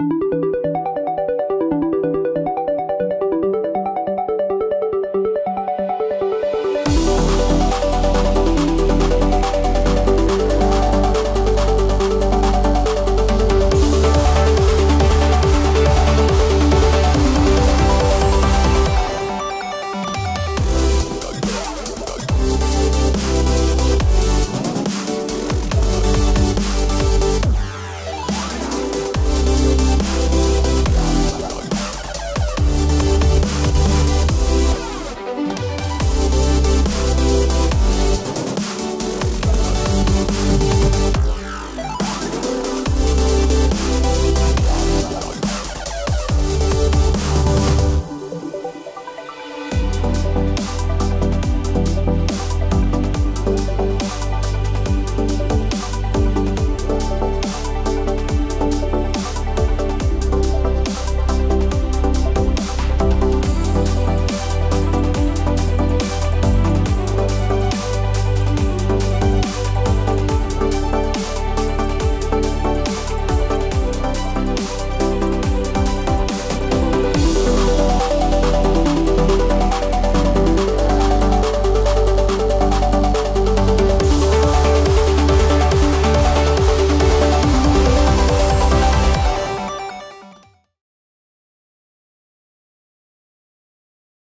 you.